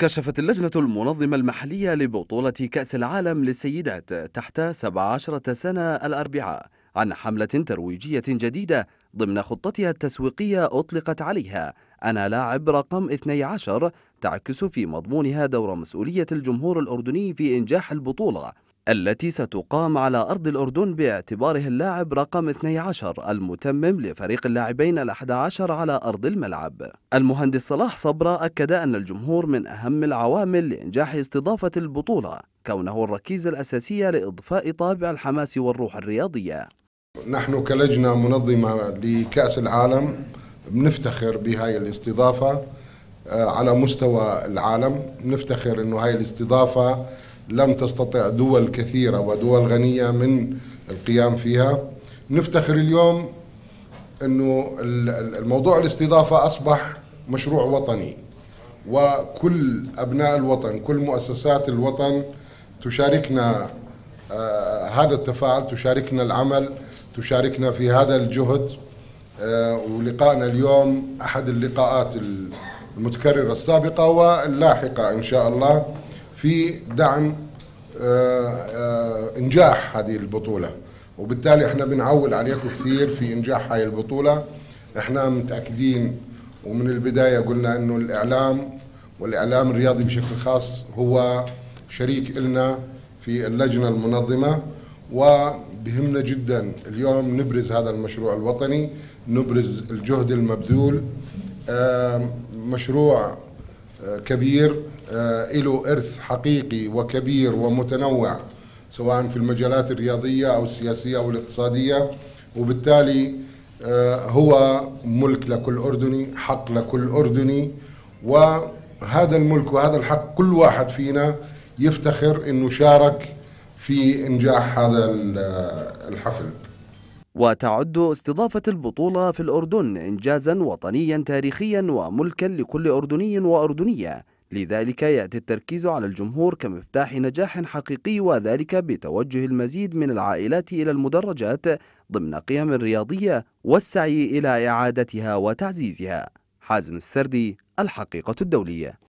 كشفت اللجنة المنظمة المحلية لبطولة كأس العالم للسيدات تحت 17 سنة الأربعاء عن حملة ترويجية جديدة ضمن خطتها التسويقية أطلقت عليها. أنا لاعب رقم 12 تعكس في مضمونها دور مسؤولية الجمهور الأردني في إنجاح البطولة. التي ستقام على أرض الأردن باعتباره اللاعب رقم 12 المتمم لفريق اللاعبين ال11 على أرض الملعب. المهندس صلاح صبرا أكد أن الجمهور من أهم العوامل لإنجاح استضافة البطولة كونه الركيزة الأساسية لإضفاء طابع الحماس والروح الرياضية. نحن كلجنة منظمة لكأس العالم بنفتخر بهاي الاستضافة آه، على مستوى العالم نفتخر أنه هاي الاستضافة لم تستطع دول كثيرة ودول غنية من القيام فيها. نفتخر اليوم أنه الموضوع الاستضافة أصبح مشروع وطني وكل أبناء الوطن كل مؤسسات الوطن تشاركنا آه هذا التفاعل تشاركنا العمل تشاركنا في هذا الجهد. آه ولقائنا اليوم أحد اللقاءات المتكررة السابقة واللاحقة إن شاء الله. في دعم آه، آه، إنجاح هذه البطولة. وبالتالي إحنا بنعول عليكم كثير في إنجاح هاي البطولة. إحنا متأكدين ومن البداية قلنا إنه الإعلام والإعلام الرياضي بشكل خاص هو شريك لنا في اللجنة المنظمة. وبهمنا جدا اليوم نبرز هذا المشروع الوطني نبرز الجهد المبذول. مشروع كبير. آه، له إرث حقيقي وكبير ومتنوع سواء في المجالات الرياضية أو السياسية أو الاقتصادية. وبالتالي آه، هو ملك لكل أردني حق لكل أردني. وهذا الملك وهذا الحق كل واحد فينا يفتخر أنه شارك في إنجاح هذا الحفل. وتعد استضافة البطولة في الأردن إنجازا وطنيا تاريخيا وملكا لكل أردني وأردنية. لذلك يأتي التركيز على الجمهور كمفتاح نجاح حقيقي وذلك بتوجه المزيد من العائلات إلى المدرجات ضمن قيم رياضية والسعي إلى إعادتها وتعزيزها. حازم السردي الحقيقة الدولية.